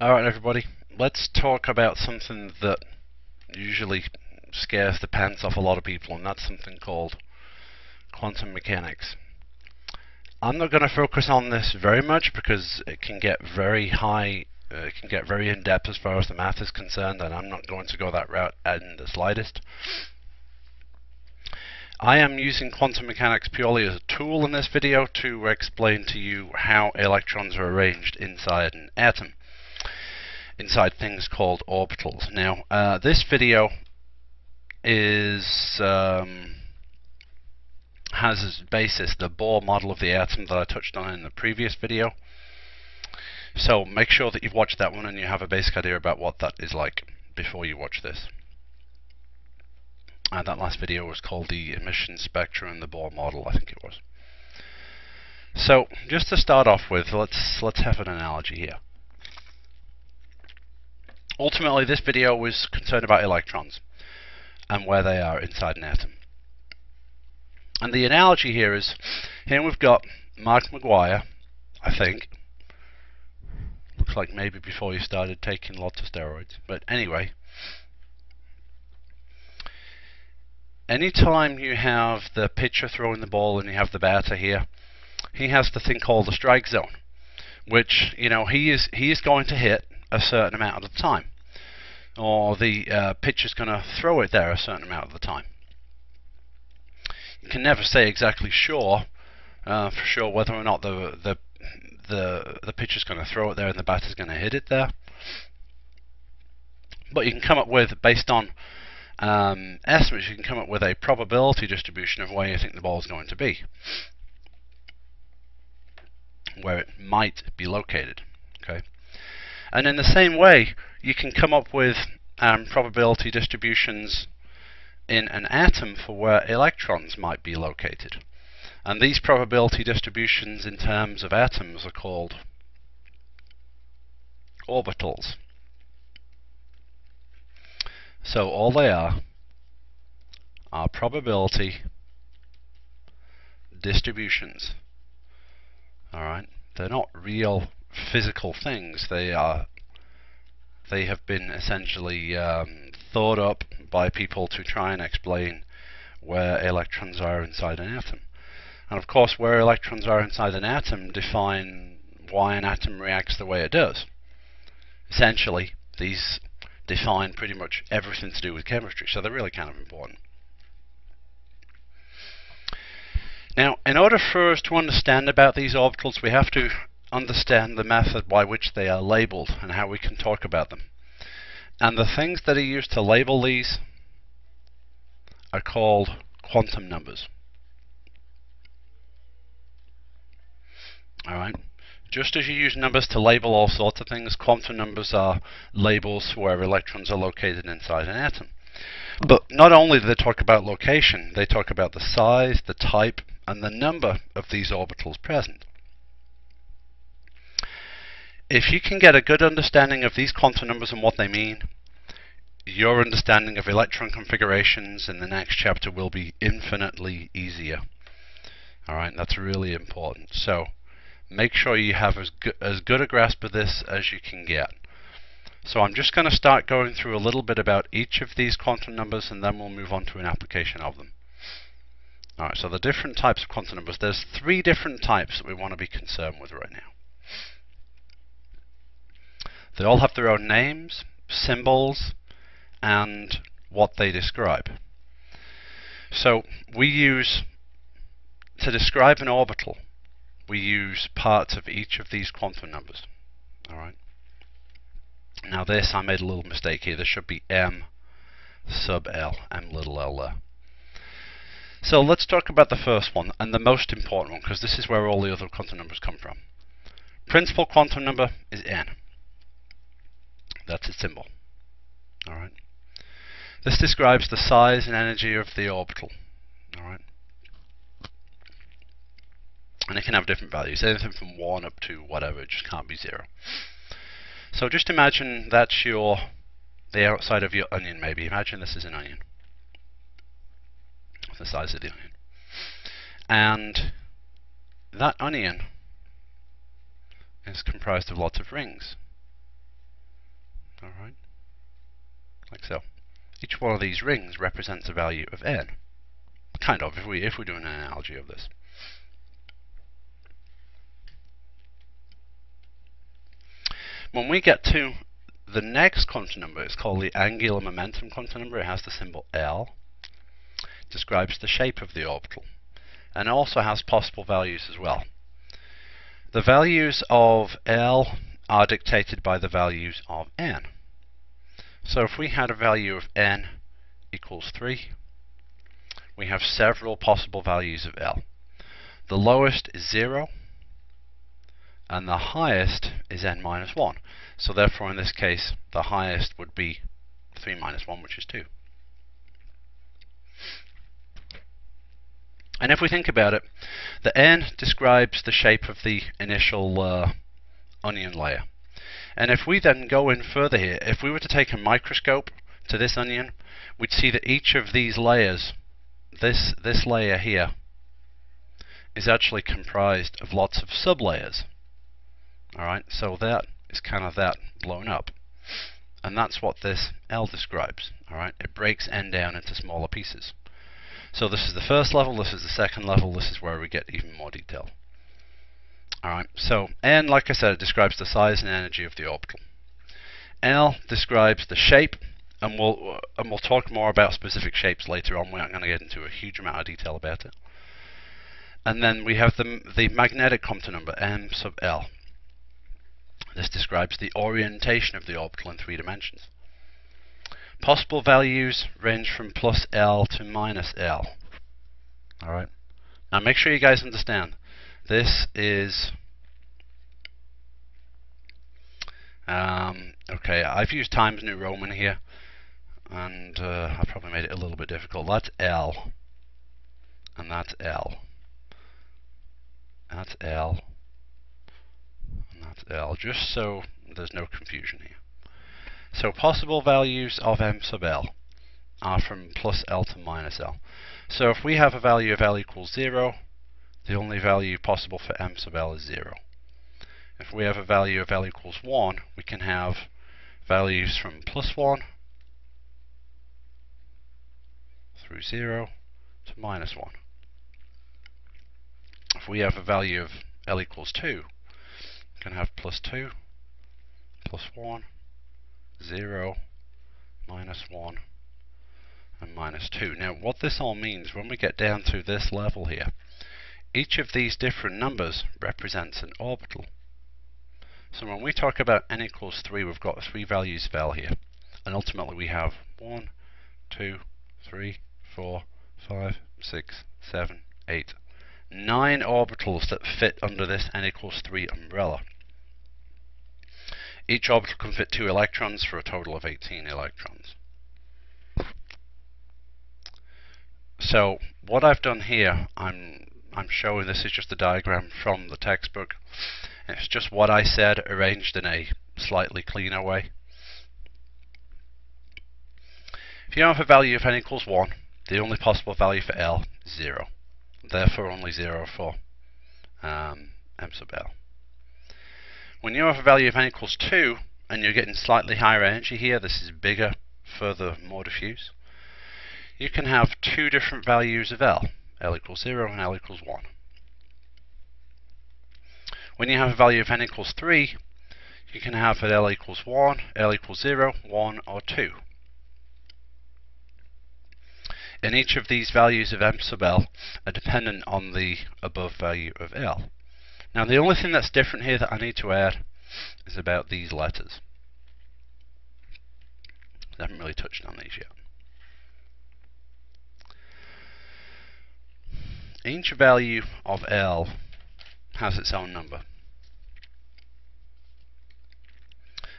Alright everybody, let's talk about something that usually scares the pants off a lot of people and that's something called quantum mechanics. I'm not going to focus on this very much because it can get very high, uh, it can get very in-depth as far as the math is concerned and I'm not going to go that route in the slightest. I am using quantum mechanics purely as a tool in this video to explain to you how electrons are arranged inside an atom inside things called orbitals. Now, uh, this video is um, has as basis the Bohr model of the atom that I touched on in the previous video. So make sure that you've watched that one and you have a basic idea about what that is like before you watch this. And that last video was called the emission spectrum and the Bohr model, I think it was. So just to start off with, let's let's have an analogy here. Ultimately, this video was concerned about electrons and where they are inside an atom. And the analogy here is, here we've got Mark McGwire, I think. Looks like maybe before he started taking lots of steroids. But anyway, anytime you have the pitcher throwing the ball and you have the batter here, he has the thing called the strike zone, which, you know, he is, he is going to hit a certain amount of the time. Or the uh, pitcher's going to throw it there a certain amount of the time. You can never say exactly sure, uh, for sure, whether or not the the the the pitcher's going to throw it there and the batter's going to hit it there. But you can come up with, based on um, estimates, you can come up with a probability distribution of where you think the ball is going to be, where it might be located. Okay. And in the same way, you can come up with um, probability distributions in an atom for where electrons might be located. And these probability distributions in terms of atoms are called orbitals. So all they are are probability distributions. Alright, they're not real physical things. They are they have been essentially um, thought up by people to try and explain where electrons are inside an atom. And of course, where electrons are inside an atom define why an atom reacts the way it does. Essentially, these define pretty much everything to do with chemistry, so they're really kind of important. Now, in order for us to understand about these orbitals, we have to understand the method by which they are labeled and how we can talk about them. And the things that are used to label these are called quantum numbers. Alright. Just as you use numbers to label all sorts of things, quantum numbers are labels where electrons are located inside an atom. But not only do they talk about location, they talk about the size, the type, and the number of these orbitals present. If you can get a good understanding of these quantum numbers and what they mean, your understanding of electron configurations in the next chapter will be infinitely easier. Alright, that's really important. So, make sure you have as, go as good a grasp of this as you can get. So I'm just going to start going through a little bit about each of these quantum numbers and then we'll move on to an application of them. Alright, so the different types of quantum numbers. There's three different types that we want to be concerned with right now. They all have their own names, symbols, and what they describe. So we use, to describe an orbital, we use parts of each of these quantum numbers. Alright. Now this, I made a little mistake here. There should be m sub l, m little l there. So let's talk about the first one, and the most important one, because this is where all the other quantum numbers come from. Principal quantum number is n. That's its symbol. Alright. This describes the size and energy of the orbital. Alright. And it can have different values, anything from 1 up to whatever, it just can't be 0. So just imagine that's your the outside of your onion maybe. Imagine this is an onion. The size of the onion. And that onion is comprised of lots of rings. Alright? Like so. Each one of these rings represents a value of n. Kind of, if we if we're doing an analogy of this. When we get to the next quantum number, it's called the angular momentum quantum number. It has the symbol L. Describes the shape of the orbital. And also has possible values as well. The values of L are dictated by the values of n. So if we had a value of n equals 3, we have several possible values of L. The lowest is 0, and the highest is n minus 1. So therefore in this case the highest would be 3 minus 1 which is 2. And if we think about it, the n describes the shape of the initial uh, onion layer. And if we then go in further here, if we were to take a microscope to this onion, we'd see that each of these layers, this, this layer here, is actually comprised of lots of sublayers. Alright, so that is kind of that blown up. And that's what this L describes. Alright, it breaks N down into smaller pieces. So this is the first level, this is the second level, this is where we get even more detail. Alright, so N, like I said, it describes the size and energy of the orbital. L describes the shape, and we'll uh, and we'll talk more about specific shapes later on. We're not going to get into a huge amount of detail about it. And then we have the the magnetic quantum number m sub L. This describes the orientation of the orbital in three dimensions. Possible values range from plus L to minus L. Alright. Now make sure you guys understand. This is um, okay, I've used Times New Roman here and uh, I probably made it a little bit difficult. That's L and that's L. That's L and that's L, just so there's no confusion here. So possible values of m sub L are from plus L to minus L. So if we have a value of L equals 0, the only value possible for m sub L is 0. If we have a value of L equals 1, we can have values from plus 1 through 0 to minus 1. If we have a value of L equals 2, we can have plus 2, plus 1, 0, minus 1, and minus 2. Now what this all means, when we get down to this level here, each of these different numbers represents an orbital. So when we talk about n equals 3, we've got three values of L here. And ultimately we have 1, 2, 3, 4, 5, 6, 7, 8, nine orbitals that fit under this n equals 3 umbrella. Each orbital can fit two electrons for a total of 18 electrons. So what I've done here, I'm I'm showing this is just a diagram from the textbook. It's just what I said arranged in a slightly cleaner way. If you have a value of n equals 1, the only possible value for L is 0 therefore only 0 for um, m sub L. When you have a value of n equals 2, and you're getting slightly higher energy here, this is bigger, further, more diffuse, you can have two different values of L, L equals 0 and L equals 1. When you have a value of n equals 3, you can have an L equals 1, L equals 0, 1, or 2. And each of these values of m sub L are dependent on the above value of L. Now the only thing that's different here that I need to add is about these letters. I haven't really touched on these yet. Each value of L has its own number.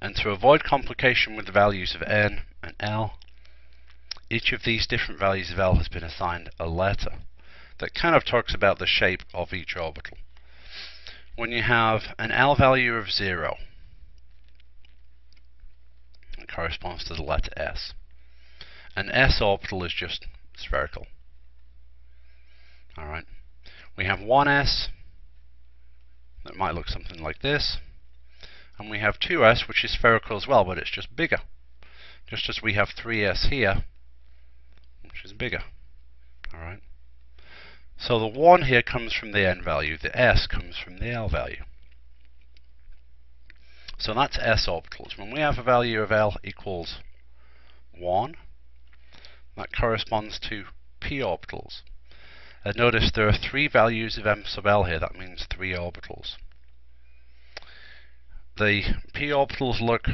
And to avoid complication with the values of n and L, each of these different values of L has been assigned a letter that kind of talks about the shape of each orbital. When you have an L value of 0, it corresponds to the letter S. An S orbital is just spherical. Alright. We have one S that might look something like this, And we have 2s, which is spherical as well, but it's just bigger. Just as we have 3s here, which is bigger. Alright. So the 1 here comes from the n value, the s comes from the l value. So that's s orbitals. When we have a value of l equals 1, that corresponds to p orbitals. And notice there are three values of m sub l here, that means three orbitals. The p orbitals look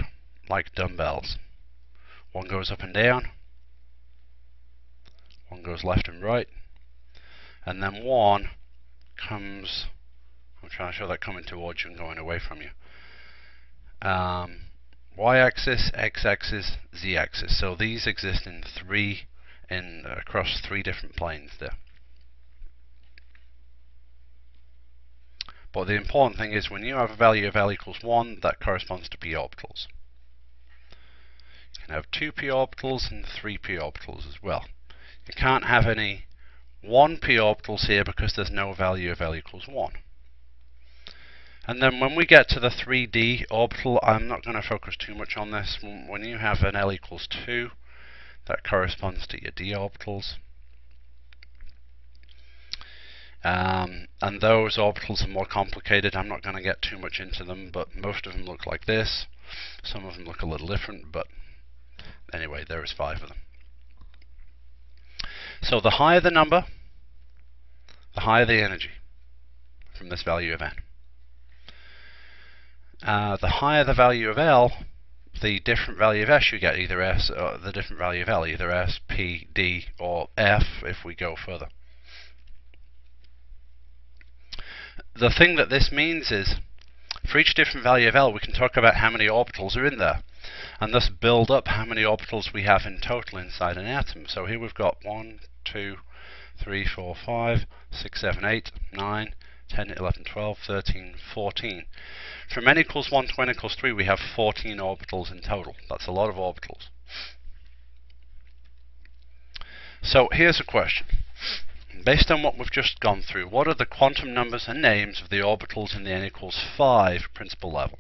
like dumbbells. One goes up and down, one goes left and right, and then one comes, I'm trying to show that coming towards you and going away from you. Um, y-axis, x-axis, z-axis. So these exist in three, in across three different planes there. But the important thing is when you have a value of L equals 1, that corresponds to p orbitals. You can have two p orbitals and three p orbitals as well. You can't have any 1 p orbitals here because there's no value of L equals 1. And then when we get to the 3D orbital, I'm not going to focus too much on this. When you have an L equals 2, that corresponds to your d orbitals. Um, and those orbitals are more complicated. I'm not going to get too much into them, but most of them look like this. Some of them look a little different, but anyway, there is five of them. So the higher the number, the higher the energy from this value of n. Uh, the higher the value of L, the different value of S you get, either S or the different value of L, either S, P, D, or F if we go further. The thing that this means is, for each different value of L, we can talk about how many orbitals are in there, and thus build up how many orbitals we have in total inside an atom. So here we've got 1, 2, 3, 4, 5, 6, 7, 8, 9, 10, 11, 12, 13, 14. From n equals 1 to n equals 3, we have 14 orbitals in total. That's a lot of orbitals. So here's a question. Based on what we've just gone through, what are the quantum numbers and names of the orbitals in the n equals 5 principal level?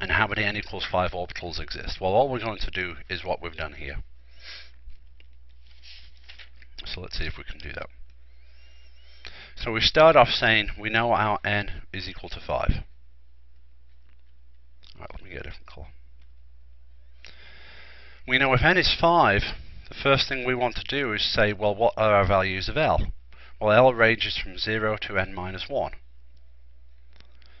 And how many n equals 5 orbitals exist? Well, all we're going to do is what we've done here. So let's see if we can do that. So we start off saying we know our n is equal to 5. Alright, let me get a different color. We know if n is 5, the first thing we want to do is say, well, what are our values of L? Well, L ranges from 0 to n minus 1.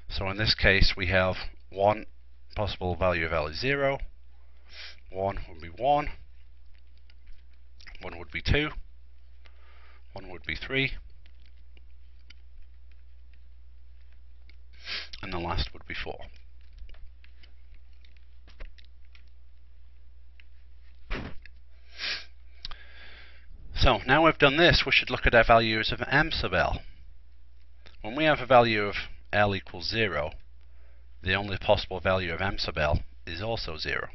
So in this case, we have one possible value of L is 0, 1 would be 1, 1 would be 2, 1 would be 3, and the last would be 4. So now we've done this, we should look at our values of m sub l. When we have a value of l equals 0, the only possible value of m sub l is also 0.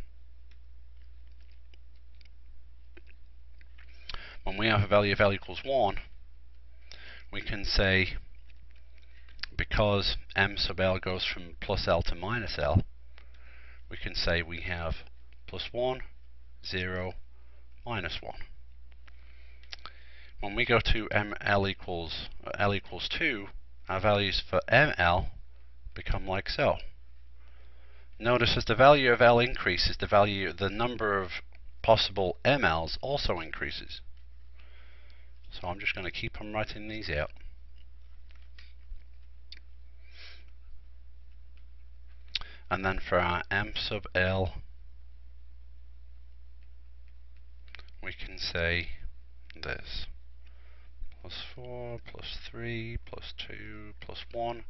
When we have a value of l equals 1, we can say because m sub l goes from plus l to minus l, we can say we have plus 1, 0, minus 1. When we go to ml equals uh, l equals 2, our values for ml become like so. Notice as the value of L increases, the value, the number of possible mLs also increases. So I'm just going to keep on writing these out. And then for our m sub L, we can say this. Plus 4, plus 3, plus 2, plus 1,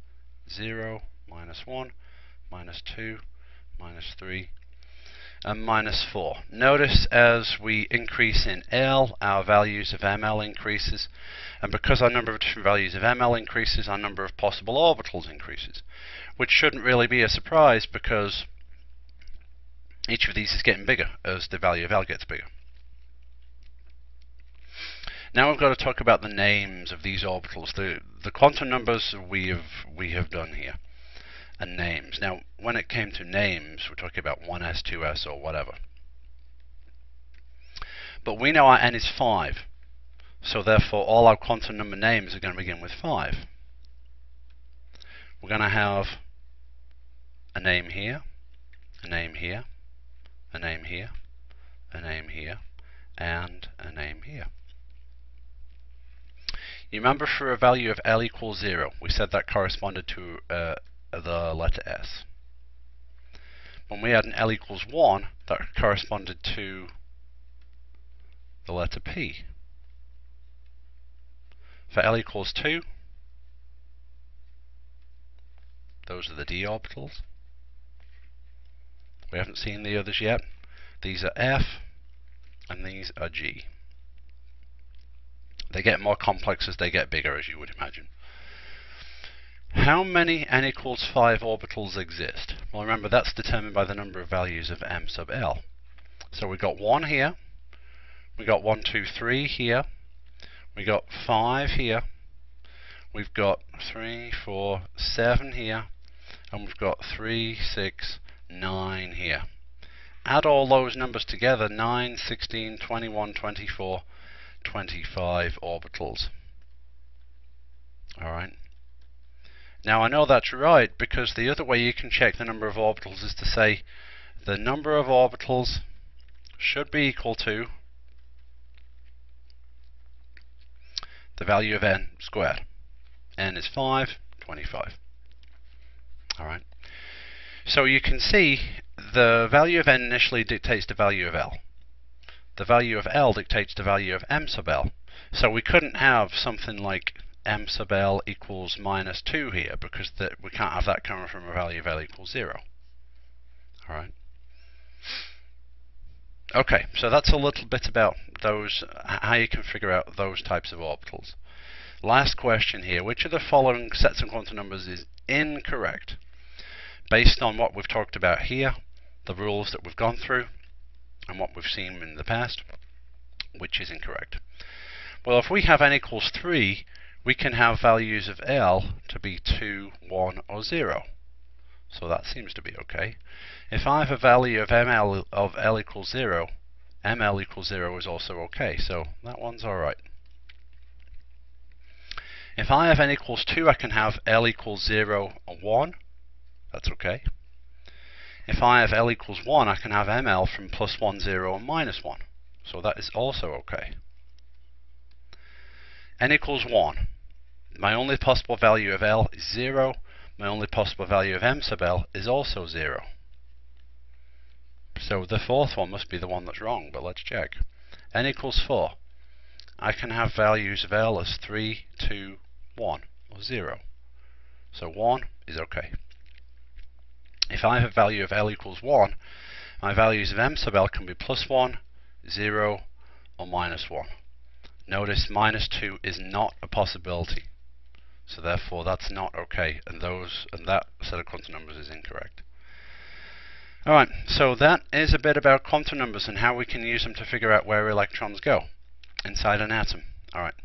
0, minus 1, minus 2, minus 3, and minus 4. Notice as we increase in L, our values of ML increases, and because our number of different values of ML increases, our number of possible orbitals increases, which shouldn't really be a surprise because each of these is getting bigger as the value of L gets bigger. Now we've got to talk about the names of these orbitals, the, the quantum numbers we have, we have done here. and names. Now, when it came to names, we're talking about 1s, 2s, or whatever. But we know our n is 5. So therefore, all our quantum number names are going to begin with 5. We're going to have a name here, a name here, a name here, a name here, and a name here. You remember for a value of L equals 0, we said that corresponded to uh, the letter S. When we had an L equals 1, that corresponded to the letter P. For L equals 2, those are the d orbitals. We haven't seen the others yet. These are F, and these are G. They get more complex as they get bigger, as you would imagine. How many n equals 5 orbitals exist? Well, remember, that's determined by the number of values of m sub l. So we've got 1 here, we've got 1, 2, 3 here, we've got 5 here, we've got 3, 4, 7 here, and we've got 3, 6, 9 here. Add all those numbers together, 9, 16, 21, 24, 25 orbitals. Alright. Now I know that's right because the other way you can check the number of orbitals is to say the number of orbitals should be equal to the value of n squared. n is 5, 25. Alright. So you can see the value of n initially dictates the value of L. The value of L dictates the value of m sub L. So we couldn't have something like m sub L equals minus 2 here because that we can't have that coming from a value of L equals 0. Alright. Okay, so that's a little bit about those, how you can figure out those types of orbitals. Last question here, which of the following sets of quantum numbers is incorrect? Based on what we've talked about here, the rules that we've gone through, and what we've seen in the past, which is incorrect. Well, if we have n equals 3, we can have values of L to be 2, 1, or 0. So that seems to be okay. If I have a value of ml of L equals 0, ml equals 0 is also okay. So that one's alright. If I have n equals 2, I can have L equals 0 or 1. That's okay. If I have L equals 1, I can have ML from plus 1, 0, and minus 1. So that is also okay. n equals 1. My only possible value of L is 0. My only possible value of M sub L is also 0. So the fourth one must be the one that's wrong, but let's check. n equals 4. I can have values of L as 3, 2, 1, or 0. So 1 is okay. If I have a value of L equals 1, my values of M sub L can be plus 1, 0, or minus 1. Notice minus 2 is not a possibility. So therefore that's not okay and those and that set of quantum numbers is incorrect. Alright, so that is a bit about quantum numbers and how we can use them to figure out where electrons go inside an atom. Alright.